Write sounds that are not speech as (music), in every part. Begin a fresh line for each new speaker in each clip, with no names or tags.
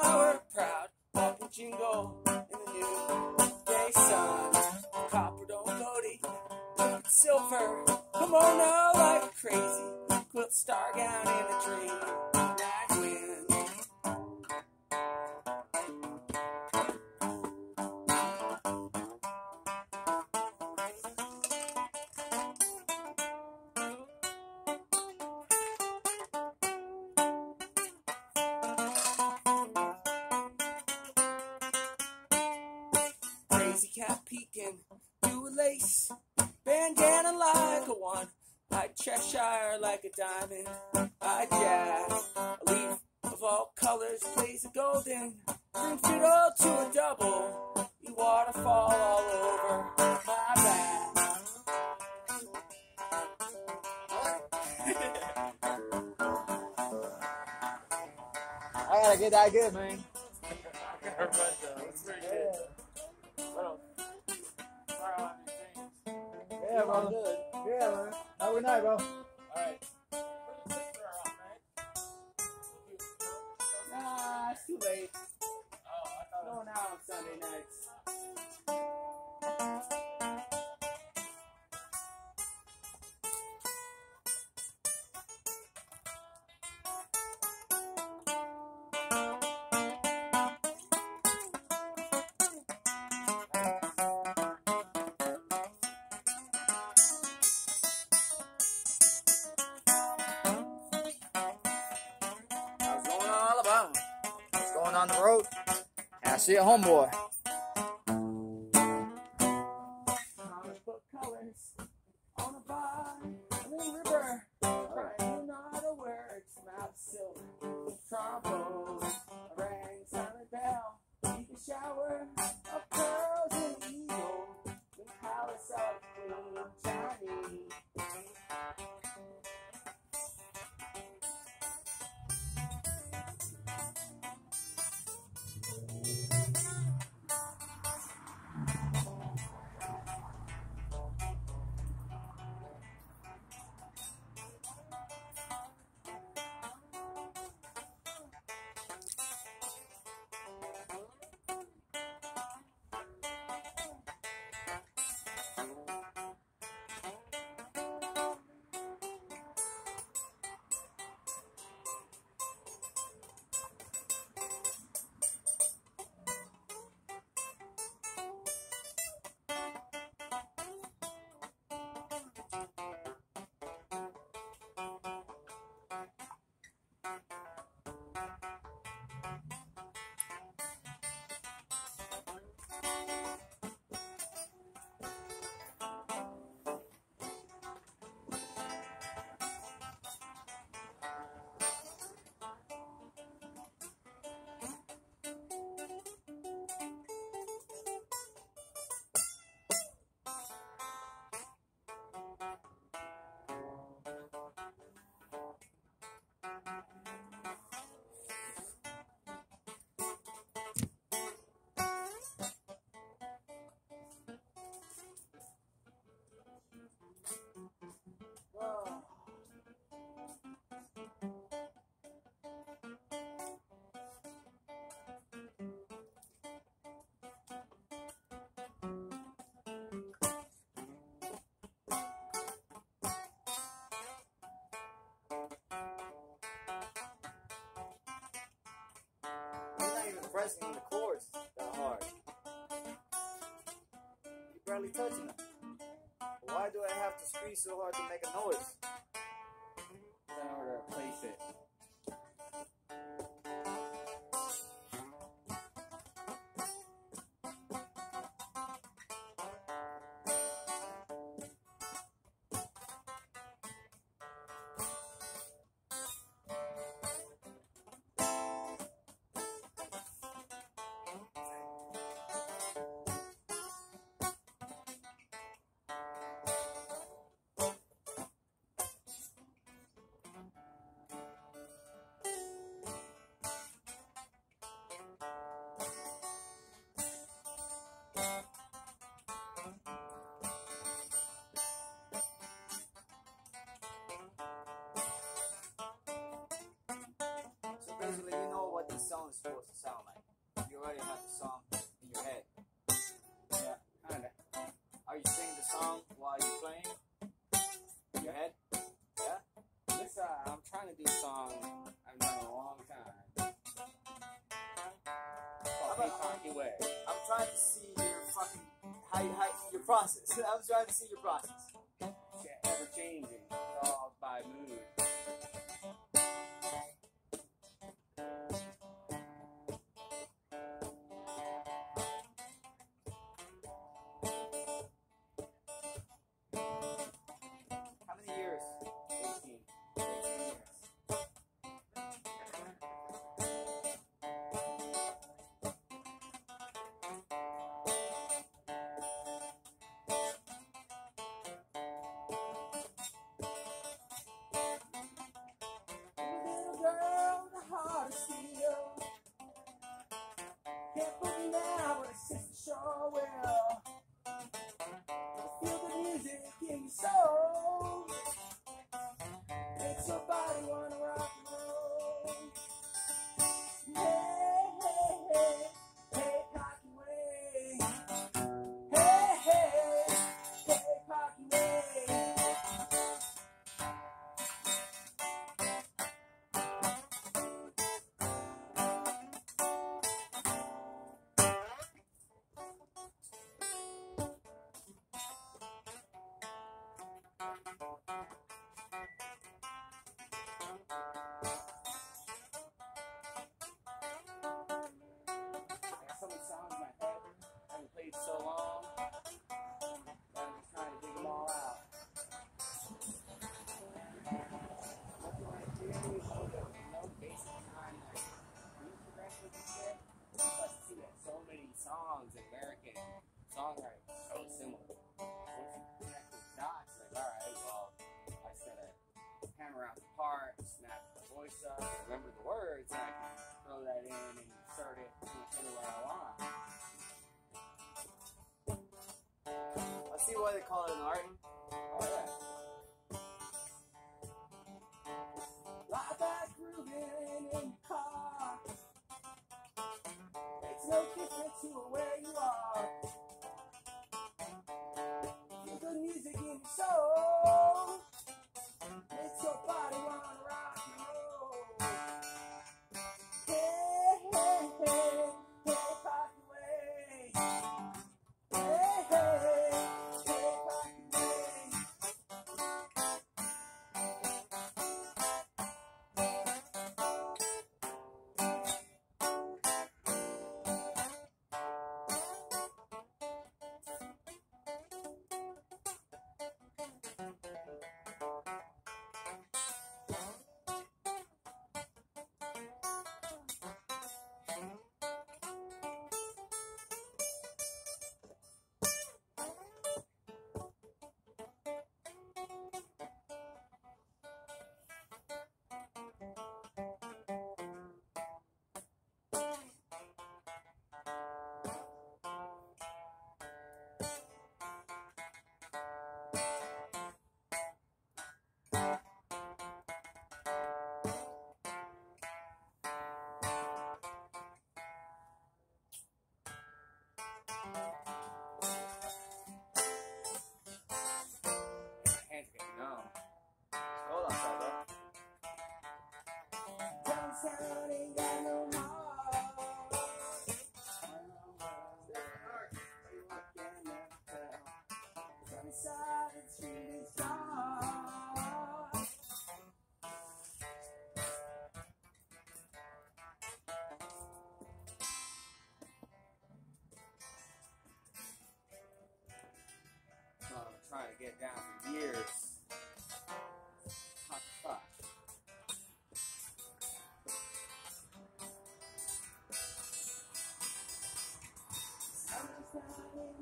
flower. Cat peeking through a lace. Bandana like a one. Like Cheshire like a diamond. I jazz. A leaf of all colors plays a golden. Bring fiddle to a double. You waterfall all over my back. (laughs)
I gotta get that good, man. (laughs)
good
night, bro.
Alright. Put the sister on, man.
Nah, it's too late.
Oh, I thought it was
Going out on Sunday nights.
On the road. And I see a homeboy.
Comic
Pressing the chords that hard. You're barely touching them. Why do I have to squeeze so hard to make a noise? already have the song in your head.
Yeah, kinda.
Are you singing the song while you're playing?
In your head? Yeah? This, uh, I'm trying to
do a song I've done a long time. About, I'm, I'm trying to see your fucking, how, you, how your process. (laughs) I'm trying to see your process. so uh, I can remember the words, I can throw that in and start it anywhere I want.
I see why they call it an art.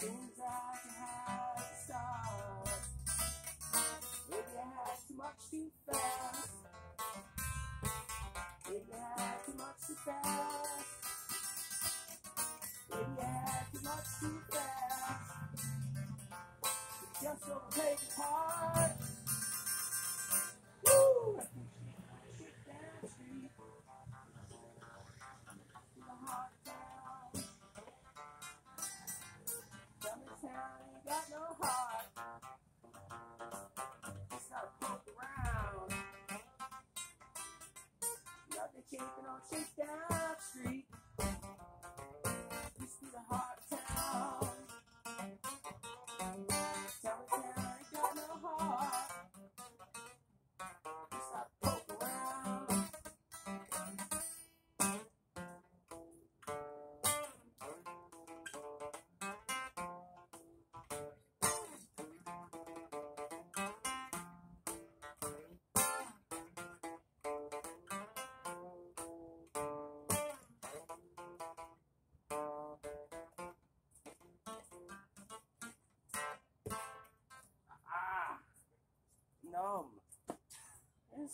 Seems like it has to start. Maybe I had too much too fast. Maybe I had too much too fast. Maybe I had too much too fast. Just overplayed the part.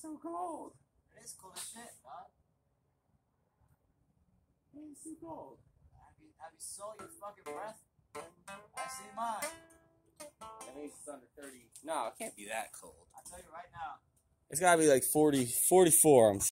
So cold.
It is cool as shit, dog.
It's so cold.
Have you, have you saw your fucking breath? I see mine.
At least it's under 30. No, it can't be that cold.
I tell you right now.
It's gotta be like 40, 44. I'm